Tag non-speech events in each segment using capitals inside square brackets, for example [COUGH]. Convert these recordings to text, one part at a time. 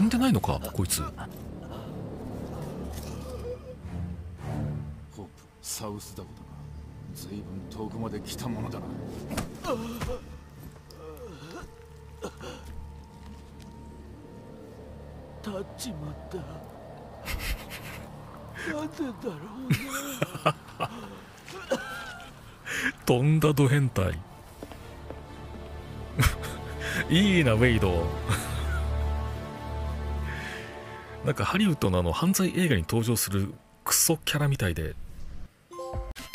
死んでないのかこいつ。ホープサウスダコだな随分遠くまで来たものだな。立っちまったなんでだろう [LAUGHS] なとんだド変態。[LAUGHS] いいなウェイドなんかハリウッドのあの犯罪映画に登場するクソキャラみたいで。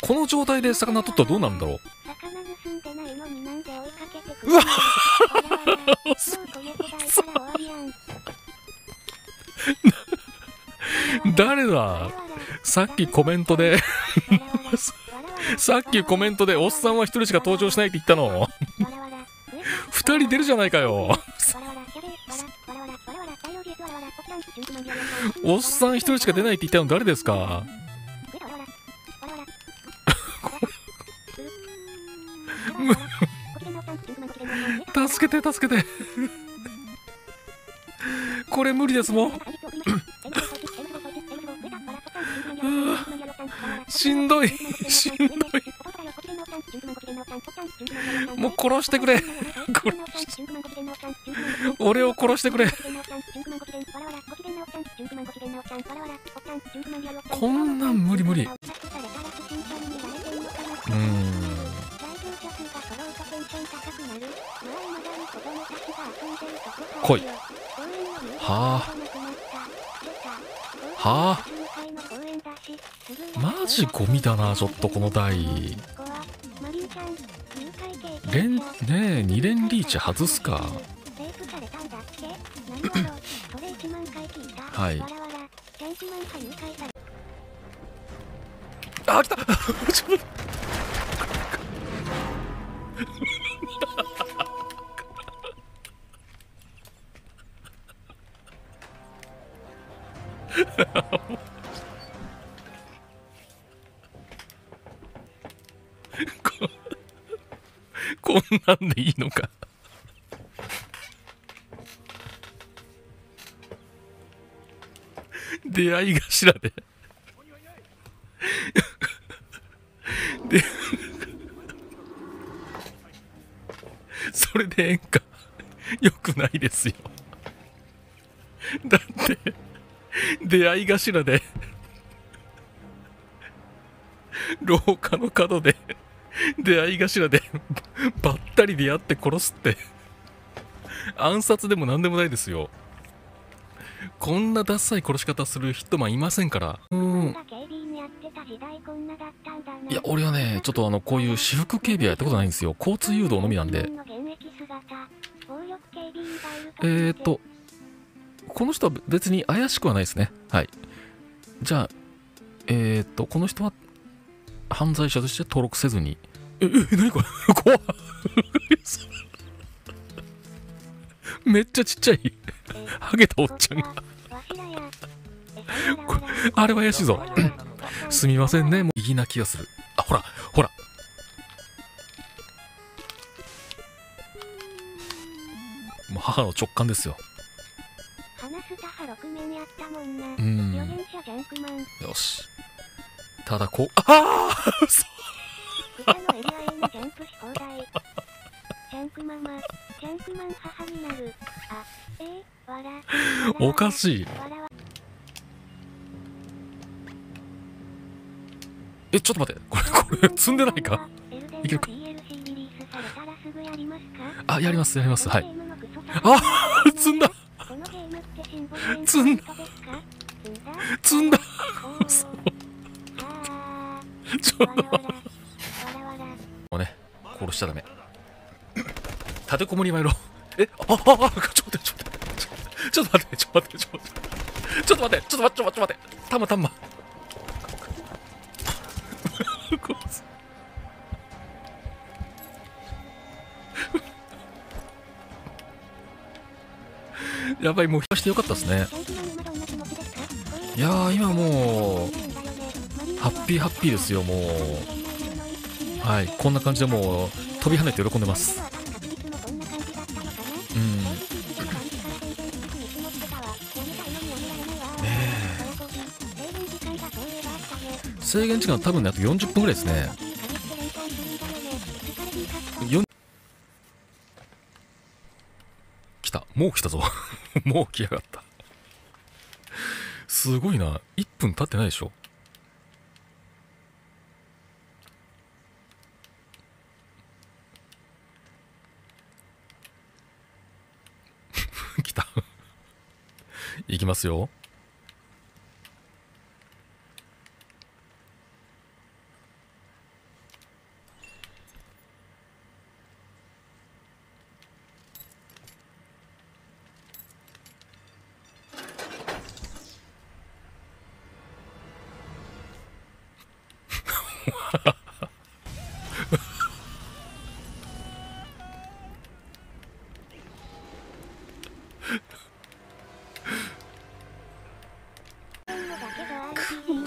この状態で魚取ったらどうなるんだろう。うわ [LAUGHS] 誰だ？さっきコメントで。さっきコメントでおっさんは一人しか登場しないって言ったの。二人出るじゃないかよおっさん一人しか出ないって言ったの誰ですか？[LAUGHS] 助けて助けて。これ無理ですもん。[LAUGHS] しんどいしんどい。もう殺してくれ。[LAUGHS] 俺を殺してくれこんなん無理無理。うーん。来い。はあ。はあ。マジゴミだなちょっとこの台。連ねえ2連リーチ外すか。はい。あ来た。[LAUGHS] ちょ [LAUGHS] こんなんでいいのか。出会い頭で。でそれで演歌よくないですよ。だって出会い頭で廊下の角で出会い頭でばったり出会って殺すって暗殺でも何でもないですよ。こんなダッサい殺し方するヒットマンいませんから。うん。いや俺はねちょっとあのこういう私服警備はやったことないんですよ。交通誘導のみなんで。えーとこの人は別に怪しくはないですね。はい。じゃあえーとこの人は犯罪者として登録せずに。ええ何これ？[LAUGHS] 怖っめっちゃちっちゃい。ハゲたおっちゃんが。こあれは怪しいぞ。すみませんね。もう意義な気がする。あほらほら。もう母の直感ですよ。うん。よし。ただこうああそおかしい。えちょっと待って。これこれ積んでないか？いけるか？あやりますやります。はい。あ積んだ。積んだ。積んだ。そうちょっと。もうね殺しちゃダメ。立てこもり参ろう。えあああちょっと待ってちょっと待って。ちょっと待ってちょっと待ってちょっと待って。ちょっと待ってちょっと待ってちょっと待ってたまたまやばいもう引してよかったですね。いやー今もうハッピーハッピーですよもう。はいこんな感じでもう飛び跳ねて喜んでます。制限時間多分ねあと40分ぐらいですね。来た。もう来たぞ。[LAUGHS] もう来やがった。すごいな。1分経ってないでしょ。[LAUGHS] 来た。[LAUGHS] いきますよ。ク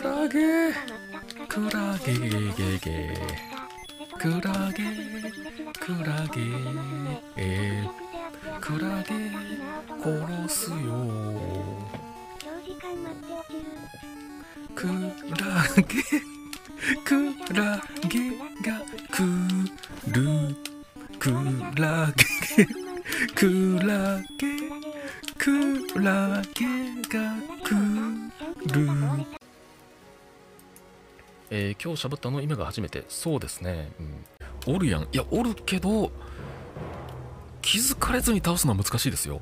ラゲ。クラゲゲゲクラゲクラゲえー、クラゲ殺すよ。クラゲクラゲが来る。クラゲクラゲクラゲが来る。えー今日しゃぶったの今が初めてそうですね、うん、おる。やんいやおる。けど気づかれずに倒すのは難しいですよ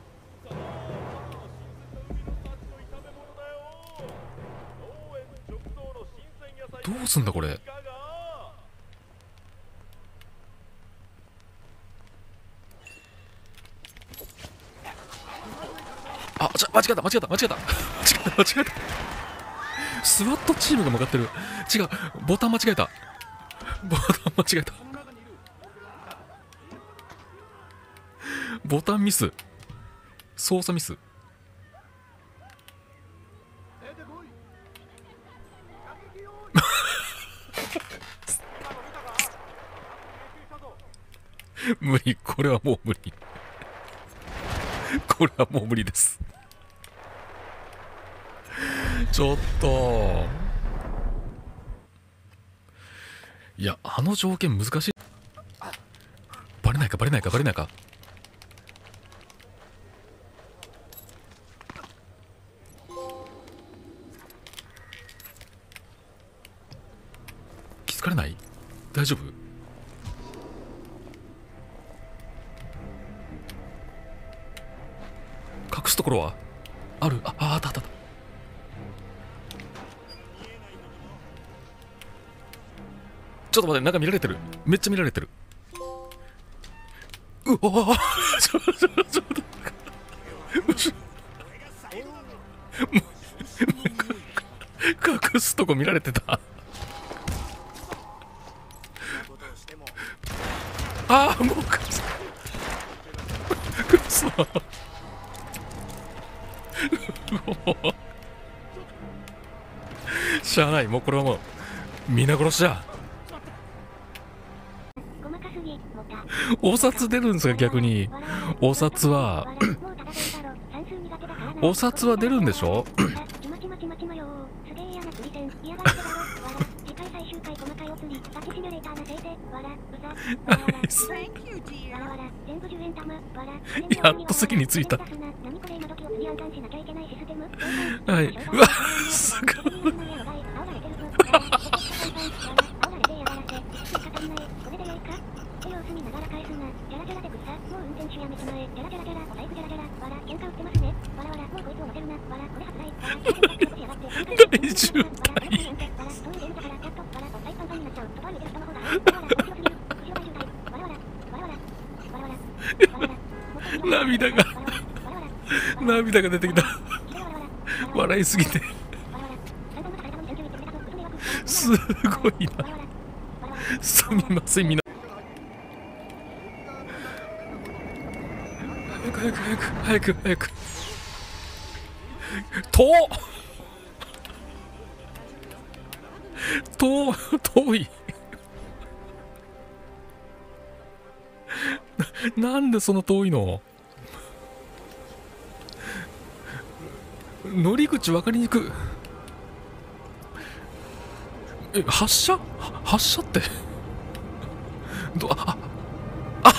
うすんだこれ。あじゃ間違えた間違えた間違えた。間違えた間違え [LAUGHS] た。スワットチームが向かってる。違うボタン間違えた。ボタン間違えた。ボタンミス。操作ミス。[LAUGHS] 無理。これはもう無理。これはもう無理です。ちょっと。いやあの条件難しい。バレないかバレないかバレないか。気づかれない？大丈夫？ころは？ある。あああったあったあった。ちょっと待って中見られてる。めっちゃ見られてる。うわーちょちょちょちょっと隠すとこ見られてたああもう隠すくそ [LAUGHS] しゃあない。もうこれはもう皆殺しだ。お札出るんですか逆に。お札は。[LAUGHS] お札は出るんでしょ？ちまちまちまちまよーすげえ嫌な釣り線嫌がってだろわら次回最終回細かいお釣りタッチシミュレーターなせいでわらうざわらわらナイスわらわら全部10円玉わらやっと席に着いたはい。うわすごい。大渋涙が涙が出てきた。笑いすぎて。すごいな。すみませんみんな早く早く早く早く早く。遠遠遠い。ななんでその遠いの？乗り口分かりにくい。え発射発射って？[LAUGHS] どああ [LAUGHS]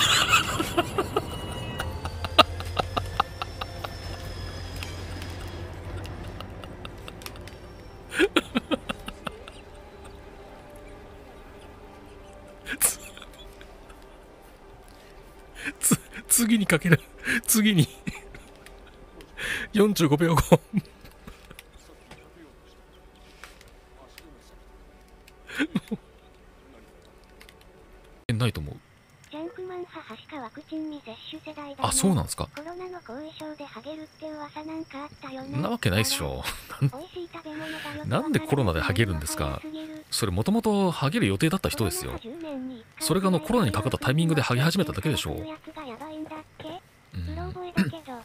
つ次にかける次に45秒後。[LAUGHS] えないと思う。ジャンクマン母しかワクチン未接種世代だあそうなんですか。コロナの後遺症でハゲるって噂なんかあったよそんなわけないっしょ。[LAUGHS] なんでコロナでハゲるんですか。それもともとハゲる予定だった人ですよ。それがあのコロナにかかったタイミングでハゲ始めただけでしょう。うん。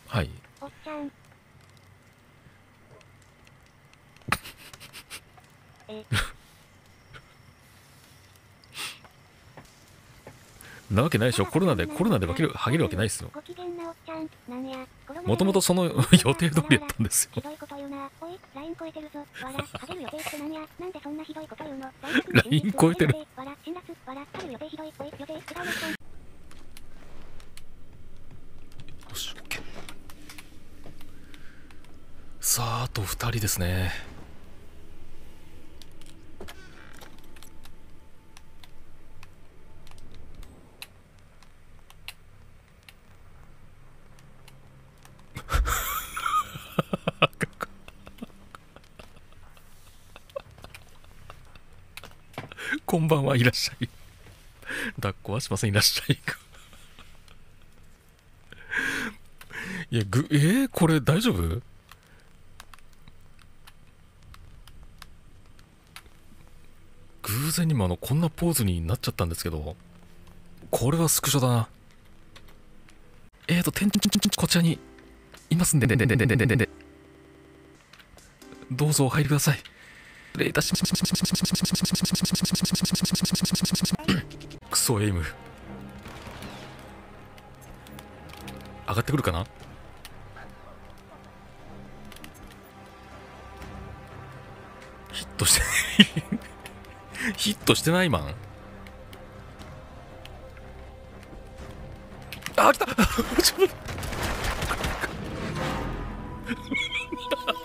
はい [LAUGHS] なわけないでしょ。コロナでコロナで化けるはげるわけないですよ。もともとその [LAUGHS] 予定通りやったんですよ。LINE 超えてる。さああと2人ですね。んばんはいらっしゃい。抱っこはしません。いらっしゃい。いや、ぐ、えー、これ大丈夫？偶然にもあの、こんなポーズになっちゃったんですけど、これはスクショだな。えーと、店長、こちらにいますんで、で、で、で、で、で、で、で、どうぞお入りください。礼いたし。クソエイム。上がってくるかな？ヒットして [LAUGHS] ヒットしてないマン？あ来たちょっと